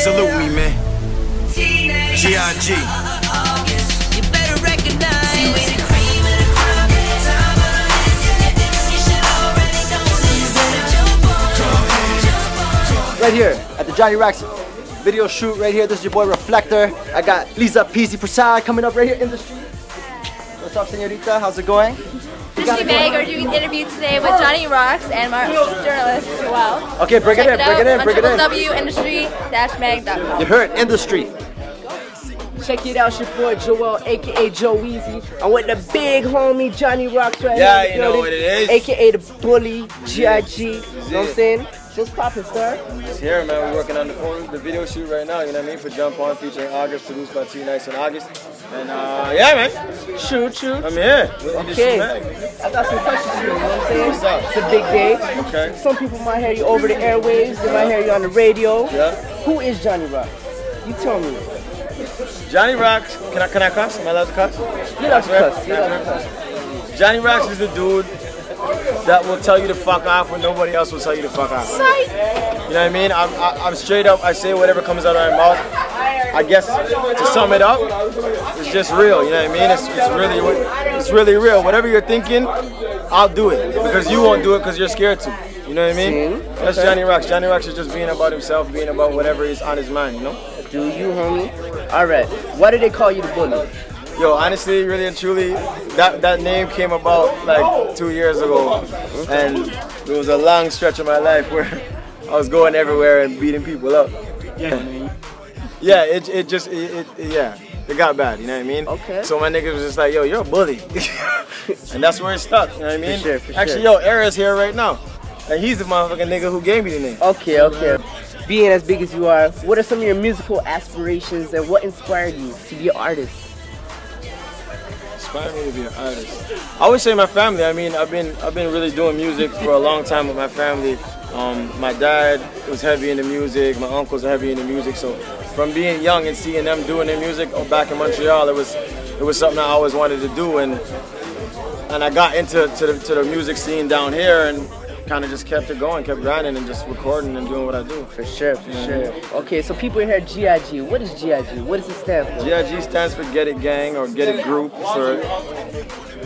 salute me, man. G.I.G. You better recognize. Right here at the Johnny Rocks video shoot right here. This is your boy Reflector. I got Lisa Peasy Prasad coming up right here in the street. What's up, senorita? How's it going? This is Meg. We're doing an interview today with Johnny Rocks and our journalist as well. Okay, bring it in, bring it in, bring it in. www.industry-mag.com. You heard in the street. Check it out, it's your boy Joel, aka Joe Easy. I'm with the big homie Johnny Rocks right Yeah, here. in the you know what it is. AKA the bully, GIG. You know what I'm saying? Just poppin', sir. It's here, man. We're working on the, the video shoot right now, you know what I mean? For Jump On featuring August, produced by T Nice and August. And uh, yeah, man. Shoot, shoot. I'm here. with Okay. Industry I got some questions for you, you know what I'm saying? What's up? It's a big day. Okay. Some people might hear you over the airwaves, they might hear you on the radio. Yeah. Who is Johnny Rock? You tell me. Johnny Rocks. Can I can I cuss? Am I allowed to cuss? You love to Right? cuss. You love to cuss. Johnny Rocks is the dude that will tell you to fuck off when nobody else will tell you to fuck off. You know what I mean? I'm, I, I'm straight up. I say whatever comes out of my mouth. I guess to sum it up, it's just real. You know what I mean? It's, it's really it's really real. Whatever you're thinking, I'll do it because you won't do it because you're scared to. You know what I mean? See? That's Johnny Rocks. Johnny Rocks is just being about himself, being about whatever is on his mind. You know? Do you, homie? All right. Why did they call you the bully? Yo, honestly, really and truly, that that name came about like two years ago, and it was a long stretch of my life where I was going everywhere and beating people up. Yeah, yeah, it it just it, it yeah. It got bad, you know what I mean? Okay. So my nigga was just like, yo, you're a bully. and that's where it stuck, you know what I mean? For sure, for Actually, sure. yo, Era's here right now. And he's the motherfucking nigga who gave me the name. Okay, okay. Being as big as you are, what are some of your musical aspirations and what inspired you to be an artist? inspired me to be an artist. I always say my family. I mean, I've been I've been really doing music for a long time with my family. Um, my dad was heavy into music. My uncles are heavy into music. So from being young and seeing them doing their music oh, back in Montreal, it was it was something I always wanted to do. And and I got into to the, to the music scene down here and kind of just kept it going, kept grinding and just recording and doing what I do. For sure, for sure. Okay, so people here, GIG. What is GIG? What does it stand for? GIG stands for Get It Gang or Get It Group for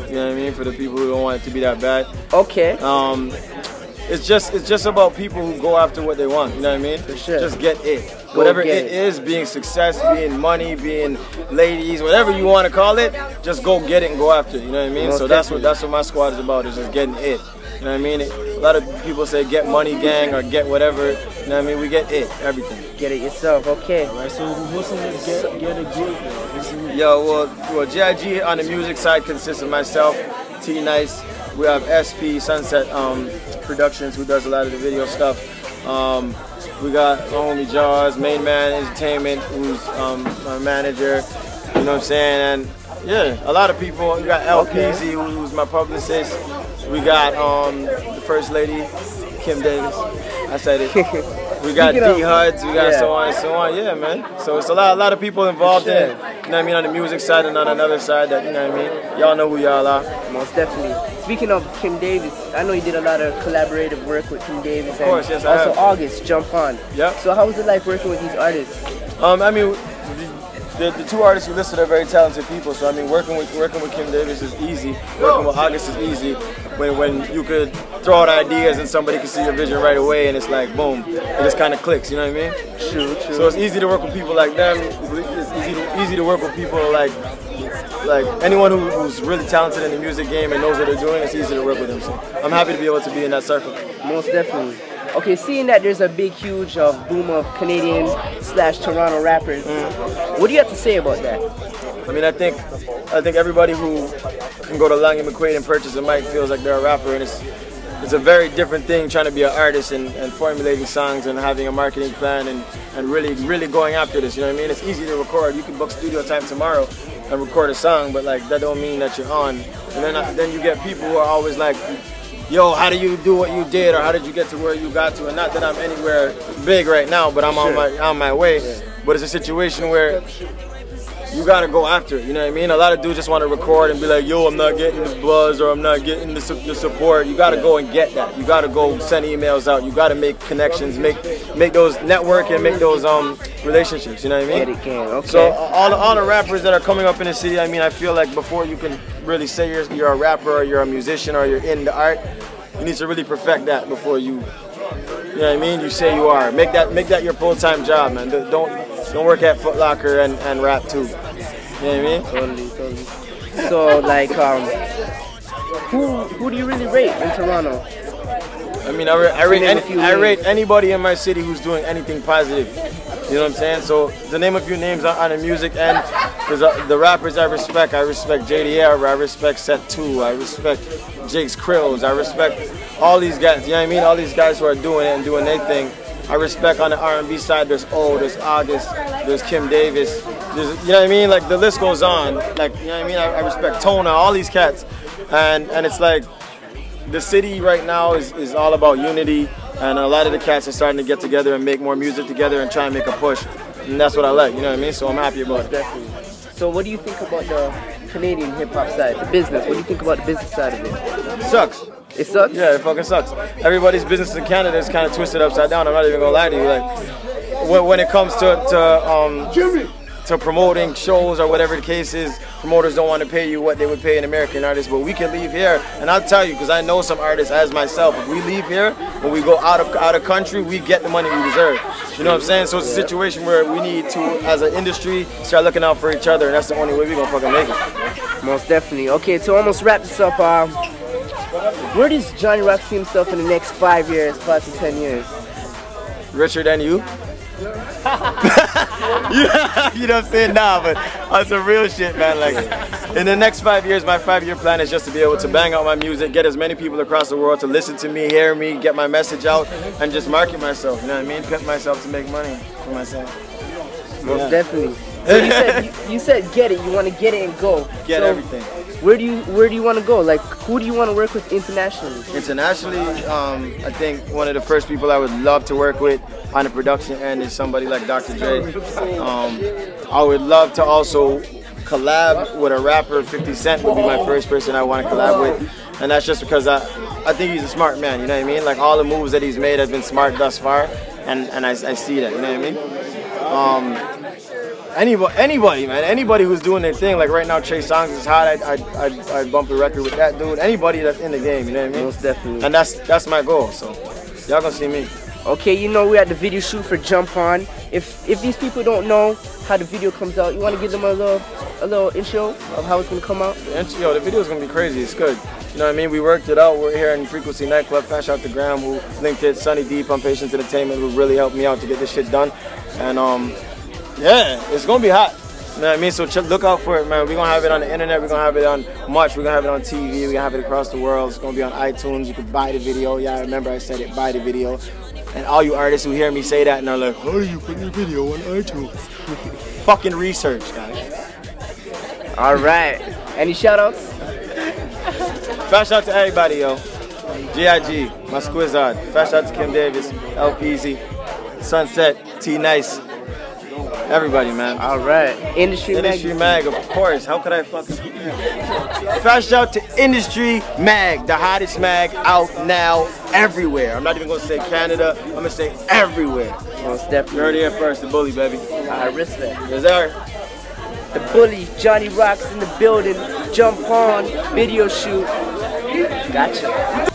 you know what I mean for the people who don't want it to be that bad. Okay. Um, it's just it's just about people who go after what they want. You know what I mean? For sure. Just get it. whatever get it it. is, being success, being money, being ladies, whatever you want to call it, just go get it and go after it. You know what I mean? Most so that's definitely. what that's what my squad is about. Is just getting it. You know what I mean? A lot of people say get money gang or get whatever. You know what I mean? We get it, everything. Get it yourself. Okay. All right, so what's in this get, get a group? Yo, well, well, GIG on the music side consists of myself, T Nice. We have SP Sunset um, Productions who does a lot of the video stuff. Um, we got my homie Jaws, Main Man Entertainment, who's um, my manager. You know what I'm saying? And yeah, a lot of people. We got LPZ, who's my publicist. We got um, the First Lady, Kim Davis. I said it. We got D Huds. we got Yeah. so on and so on. Yeah, man. So it's a lot, a lot of people involved in it. You know what I mean? On the music side and on another side, that you know what I mean. Y'all know who y'all are. Most definitely. Speaking of Kim Davis, I know you did a lot of collaborative work with Kim Davis. Of course, yes, I Also, have. August, Jump On. Yeah. So, how was it like working with these artists? Um, I mean, the, the two artists you listed are very talented people. So I mean, working with working with Kim Davis is easy. Working with August is easy. When when you could throw out ideas and somebody can see your vision right away, and it's like boom, it just kind of clicks. You know what I mean? True, true. So it's easy to work with people like them. It's easy to, easy to work with people like like anyone who, who's really talented in the music game and knows what they're doing. It's easy to work with them. So I'm happy to be able to be in that circle. Most definitely. Okay, seeing that there's a big, huge uh, boom of Canadian slash Toronto rappers, what do you have to say about that? I mean, I think I think everybody who can go to Long & McQuade and purchase a mic feels like they're a rapper, and it's it's a very different thing trying to be an artist and, and formulating songs and having a marketing plan and, and really really going after this. You know what I mean? It's easy to record. You can book studio time tomorrow and record a song, but like that don't mean that you're on. And then then you get people who are always like. Yo, how do you do what you did, or how did you get to where you got to? And not that I'm anywhere big right now, but I'm on my on my way. But it's a situation where you gotta go after it. You know what I mean? A lot of dudes just want to record and be like, yo, I'm not getting the buzz or I'm not getting the, su- the support. You gotta go and get that. You gotta go send emails out. You gotta make connections, make make those network and make those um relationships. You know what I mean? Gang. Okay. So uh, all the, all the rappers that are coming up in the city, I mean, I feel like before you can really say you're, you're a rapper or you're a musician or you're in the art, you need to really perfect that before you, you know what I mean? You say you are. Make that make that your full time job, man. Don't don't work at Foot Locker and, and rap too. You know what I mean? Totally, totally. So like, um, who who do you really rate in Toronto? I mean, I, I rate any, I rate anybody in my city who's doing anything positive. You know what I'm saying? So the name a few names on, on the music end, because the rappers I respect, I respect JDR, I respect Set Two, I respect Jake's Krills, I respect all these guys. You know what I mean? All these guys who are doing it and doing their thing. I respect on the R&B side. There's O, there's August, there's Kim Davis. There's, you know what I mean? Like the list goes on. Like you know what I mean? I, I respect Tona, all these cats, and and it's like the city right now is, is all about unity and a lot of the cats are starting to get together and make more music together and try and make a push and that's what I like you know what I mean so I'm happy about it Definitely. So what do you think about the Canadian hip hop side, the business? What do you think about the business side of it? sucks It sucks. yeah it fucking sucks everybody's business in Canada is kind of twisted upside down I'm not even gonna lie to you like when, when it comes to, to um to promoting shows or whatever the case is, promoters don't want to pay you what they would pay an American artist. But we can leave here, and I'll tell you, because I know some artists as myself. If we leave here, when we go out of out of country, we get the money we deserve. You know what I'm saying? So it's a situation where we need to, as an industry, start looking out for each other, and that's the only way we're gonna fucking make it. Most definitely. Okay, to almost wrap this up, um, where does Johnny Rock see himself in the next five years, five to ten years? Richer than you. Yeah, you know what I'm saying? Nah, but on some real shit, man. Like, in the next five years, my five-year plan is just to be able to bang out my music, get as many people across the world to listen to me, hear me, get my message out, and just market myself. You know what I mean? Pimp myself to make money for myself. Most Yeah. definitely. So you said you, you said get it. You want to get it and go. Get So everything. Where do you where do you want to go? Like who do you want to work with internationally? Internationally, um, I think one of the first people I would love to work with on the production end is somebody like Dr. Dre. Um, I would love to also collab with a rapper. 50 Cent would be my first person I want to collab with, and that's just because I, I think he's a smart man. You know what I mean? Like all the moves that he's made have been smart thus far, and and I, I see that. You know what I mean? Um, Anybody, anybody, man, anybody who's doing their thing. Like right now, Trey Songz is hot. I, I, I, I bump the record with that dude. Anybody that's in the game, you know what I mean? Most definitely. And that's that's my goal. So y'all gonna see me. Okay, you know we had the video shoot for Jump On. If if these people don't know how the video comes out, you want to give them a little a little intro of how it's gonna come out? Yo, the video's gonna be crazy. It's good. You know what I mean? We worked it out. We're here in Frequency Nightclub. Flash out to Graham, who linked it. Sunny Deep on Patience Entertainment, who really helped me out to get this shit done. And um, yeah, it's gonna be hot. You know what I mean? So look out for it, man. We're gonna have it on the internet. We're gonna have it on March. We're gonna have it on TV. We're gonna have it across the world. It's gonna be on iTunes. You can buy the video. Yeah, I remember I said it. Buy the video. And all you artists who hear me say that and are like, how do you put your video on iTunes? Fucking research, guys. All right. Any shout outs? Flash out to everybody, yo. G.I.G., my Squizzard. Flash out to Kim Davis, LPZ, Sunset, T Nice. Everybody, man. All right. Industry, Industry Mag. Mag, of course. How could I fucking Flash out to Industry Mag, the hottest mag out now everywhere. I'm not even gonna say Canada, I'm gonna say everywhere. Most You definitely. heard it here first, the bully, baby. I respect. Yes, sir. The bully, Johnny Rocks in the building. Jump on, video shoot. Gotcha.